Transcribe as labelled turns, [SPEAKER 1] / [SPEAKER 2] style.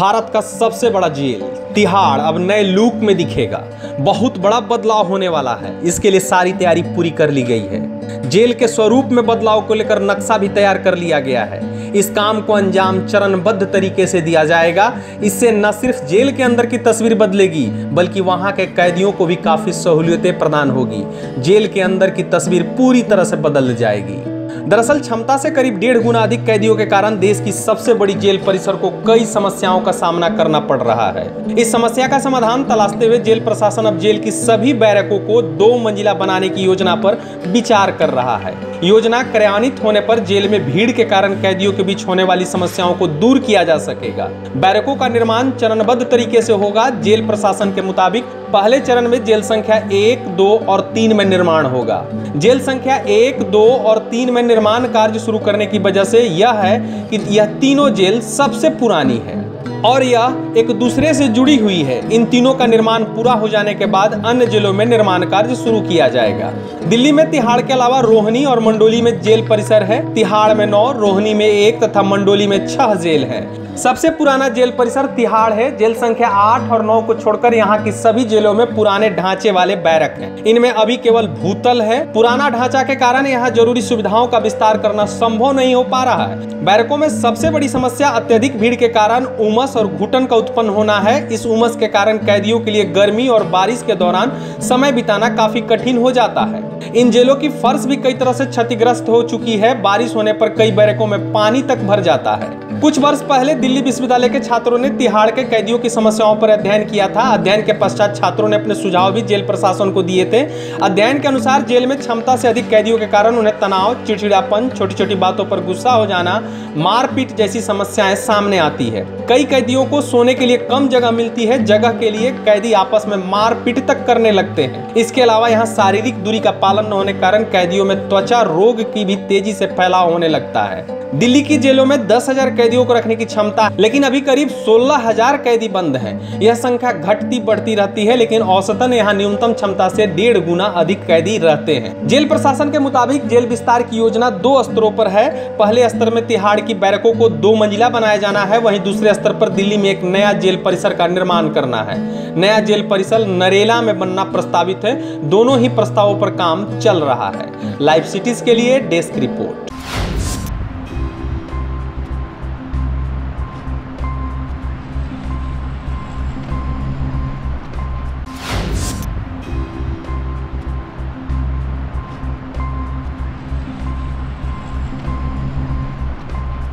[SPEAKER 1] भारत का सबसे बड़ा जेल, तिहाड़, अब नए लुक में दिखेगा। बहुत बड़ा बदलाव होने वाला है। इसके लिए सारी तैयारी पूरी कर ली गई है। जेल के स्वरूप में बदलाव को लेकर नक्शा भी तैयार कर लिया गया है। इस काम को अंजाम चरणबद्ध तरीके से दिया जाएगा। इससे न सिर्फ़ जेल के अंदर की तस्वीर बदलेगी, बल्कि वहाँ के कैदियों को भी काफ़ी सहूलियतें प्रदान होगी। जेल के अंदर की तस्वीर पूरी तरह से बदल जाएगी। दरअसल क्षमता से करीब डेढ़ गुना अधिक कैदियों के कारण देश की सबसे बड़ी जेल परिसर को कई समस्याओं का सामना करना पड़ रहा है। इस समस्या का समाधान तलाशते हुए जेल प्रशासन अब जेल की सभी बैरकों को दो मंजिला बनाने की योजना पर विचार कर रहा है। योजना क्रियान्वित होने पर जेल में भीड़ के कारण कैदियों के बीच होने वाली समस्याओं को दूर किया जा सकेगा। बैरकों का निर्माण चरणबद्ध तरीके से होगा। जेल प्रशासन के मुताबिक पहले चरण में जेल संख्या एक, दो और तीन में निर्माण होगा। जेल संख्या एक, दो और तीन में निर्माण कार्य शुरू करने की वजह से यह है कि यह तीनों जेल सबसे पुरानी है। और यह एक दूसरे से जुड़ी हुई है। इन तीनों का निर्माण पूरा हो जाने के बाद अन्य जेलों में निर्माण कार्य शुरू किया जाएगा। दिल्ली में तिहाड़ के अलावा रोहनी और मंडोली में जेल परिसर है। तिहाड़ में नौ, रोहनी में एक तथा मंडोली में छह जेल है। सबसे पुराना जेल परिसर तिहाड़ है। जेल संख्या आठ और नौ को छोड़कर यहाँ की सभी जेलों में पुराने ढांचे वाले बैरक हैं। इनमें अभी केवल भूतल है। पुराना ढांचा के कारण यहाँ ज़रूरी सुविधाओं का विस्तार करना संभव नहीं हो पा रहा है। बैरकों में सबसे बड़ी समस्या अत्यधिक भीड़ के कारण उमस और घुटन का उत्पन्न होना है। इस उमस के कारण कैदियों के लिए गर्मी और बारिश के दौरान समय बिताना काफ़ी कठिन हो जाता है। इन जेलों की फर्श भी कई तरह से क्षतिग्रस्त हो चुकी है। बारिश होने पर कई बैरकों में पानी तक भर जाता है। कुछ वर्ष पहले दिल्ली विश्वविद्यालय के छात्रों ने तिहाड़ के कैदियों की समस्याओं पर अध्ययन किया था। अध्ययन के पश्चात छात्रों ने अपने सुझाव भी जेल प्रशासन को दिए थे। अध्ययन के अनुसार जेल में क्षमता से अधिक कैदियों के कारण उन्हें तनाव चिड़चिड़ापन छोटी छोटी बातों पर गुस्सा हो जाना मारपीट जैसी समस्याएँ सामने आती है। कई कैदियों को सोने के लिए कम जगह मिलती है जगह के लिए कैदी आपस में मारपीट तक करने लगते हैं। इसके अलावा यहाँ शारीरिक दूरी का पालन न होने के कारण कैदियों में त्वचा रोग की भी तेज़ी से फैलाव होने लगता है। दिल्ली की जेलों में 10,000 कैदियों को रखने की क्षमता लेकिन अभी करीब 16,000 कैदी बंद है। यह संख्या घटती बढ़ती रहती है लेकिन औसतन यहाँ न्यूनतम क्षमता से डेढ़ गुना अधिक कैदी रहते हैं। जेल प्रशासन के मुताबिक जेल विस्तार की योजना दो स्तरों पर है। पहले स्तर में तिहाड़ की बैरकों को दो मंजिला बनाया जाना है वहीं दूसरे स्तर पर दिल्ली में एक नया जेल परिसर का निर्माण करना है। नया जेल परिसर नरेला में बनना प्रस्तावित है। दोनों ही प्रस्तावों पर काम चल रहा है। लाइव सिटीज़ के लिए डेस्क रिपोर्ट।